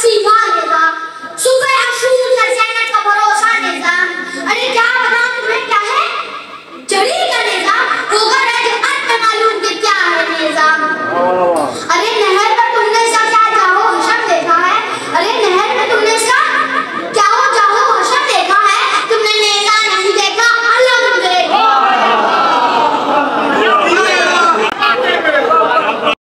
sì,